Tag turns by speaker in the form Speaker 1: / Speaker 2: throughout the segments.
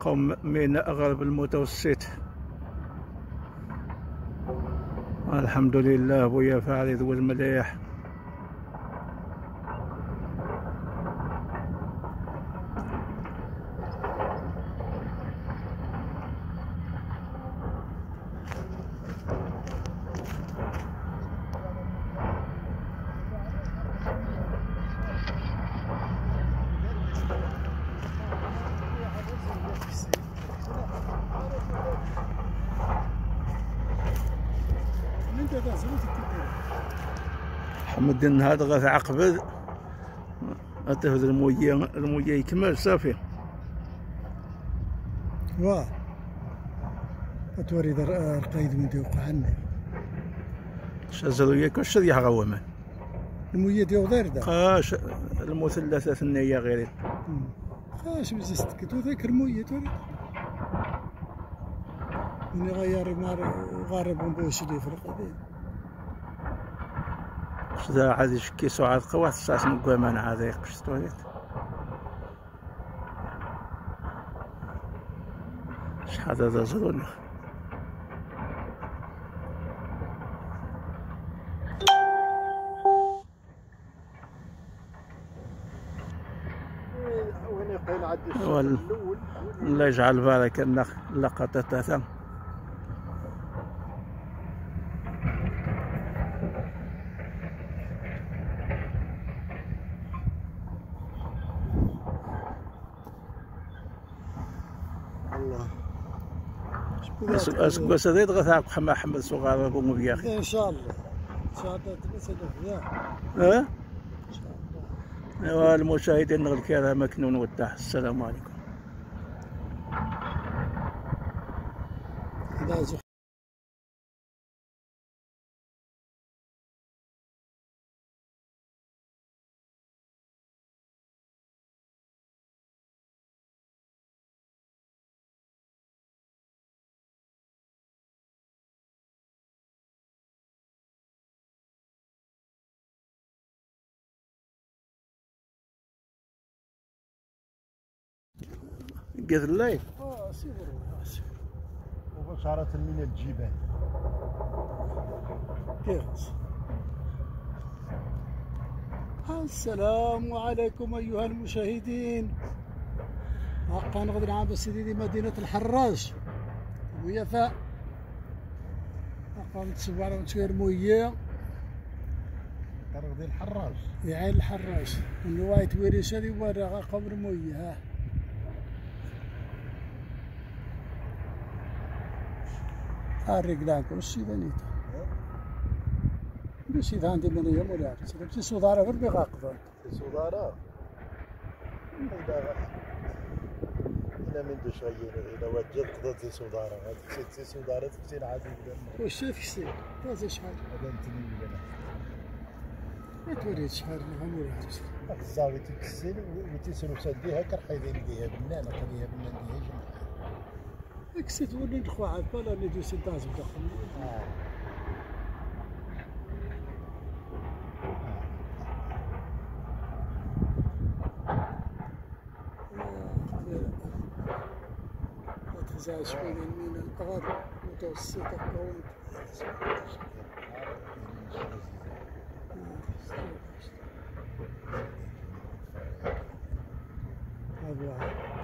Speaker 1: قوم من غرب المتوسط. الحمد لله بويا فارض والمليح. حمد هذا غاث عقبد أتهد الموية الموية يكمل. صافي.
Speaker 2: واه أتوري در القيد من ديوق عني
Speaker 1: شازلو ياك واش شدي غوما
Speaker 2: الموية ديو غير دا.
Speaker 1: قاش المثلثات النية غير.
Speaker 2: خاش بزيست كتو ذاك الموية توري. من غير مار غارب بوش دي في القديم
Speaker 1: شدا عاد شكي سعاد قوات ساس مقوامان عاد يقش توليت شحال هذا زرون الله يجعل بارك اللقطة
Speaker 2: الله
Speaker 1: اسكو سديد غثاق حما حمد صغار أبو مبياخ
Speaker 2: إن شاء الله. إن شاء الله تنسى
Speaker 1: ها؟
Speaker 2: الله.
Speaker 1: والمشاهدين الكرام مكنون والتح السلام عليكم. قلت الليل
Speaker 2: آه سيبر
Speaker 3: مباشرة من الجبال.
Speaker 2: كيف السلام عليكم أيها المشاهدين. حقا غدر عام سيدي مدينة الحراج. ويفاء حقا تسبع وتسير موية
Speaker 3: طريق ديال الحراج.
Speaker 2: يعين الحراج. من وايت ويريشة دي ورا قبر موية. ها الرجلان كل شيء بنيته بس إذا عندي من يوم ولا بس صدارة غير بغاقبة
Speaker 3: في صدارة إلا من دوش غير إذا وجدت قضت في صدارة هذيك في صدارة تكتين عادي
Speaker 2: وش في السير هذا شحال
Speaker 3: هذا نتني بلا
Speaker 2: ما توريد شحال هم ولا
Speaker 3: الزاوية تكسل وتسلو سديها كرحيدين ديها بنان خليها بنان ديها جمع
Speaker 2: اكسيت ولا ندخل على البال اللي دو سداز بدخل تزال شوية من الأغراض متوسطة كونت هذا واحد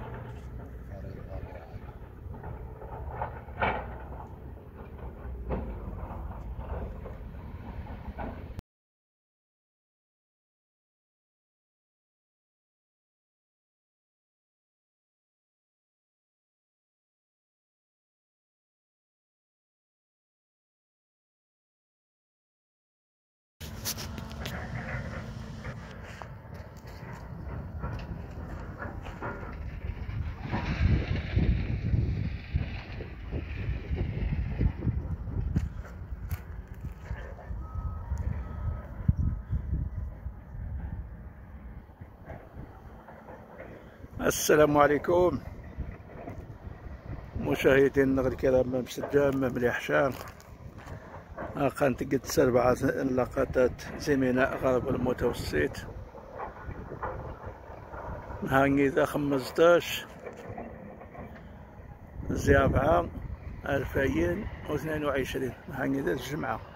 Speaker 1: السلام عليكم. مشاهدين الكرام مسجام مليح شام كانت قد سبعة لقطات زميناء غرب المتوسط. هاني ذا خمسطاش. زي 4 2022 هاني ذا الجمعة.